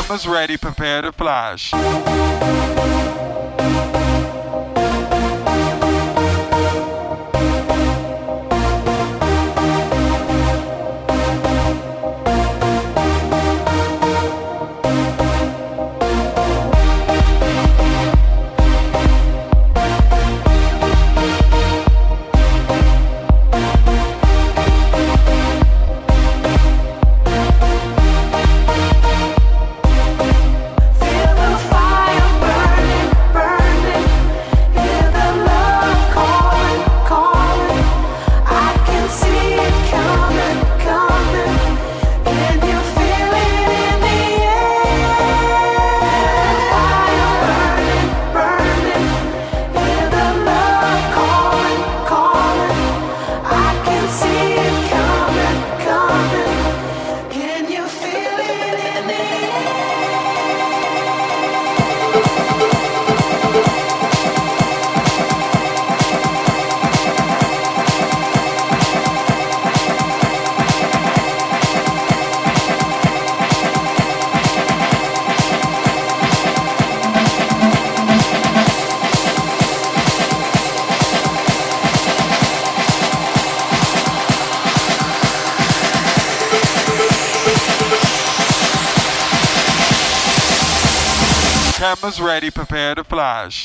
Cameras ready, prepare to flash. Cameras ready, prepare to flash.